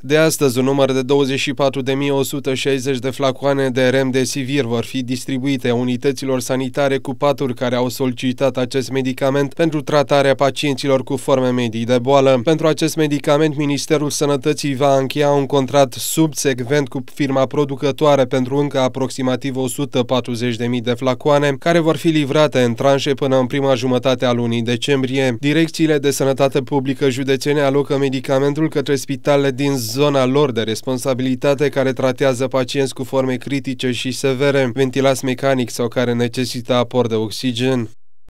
De astăzi, un număr de 24.160 de flacoane de remdesivir vor fi distribuite unităților sanitare cu paturi care au solicitat acest medicament pentru tratarea pacienților cu forme medii de boală. Pentru acest medicament, Ministerul Sănătății va încheia un contract subsecvent cu firma producătoare pentru încă aproximativ 140.000 de flacoane, care vor fi livrate în tranșe până în prima jumătate a lunii decembrie. Direcțiile de sănătate publică județene alocă medicamentul către spitalele din zona lor de responsabilitate care tratează pacienți cu forme critice și severe, ventilați mecanic sau care necesită aport de oxigen.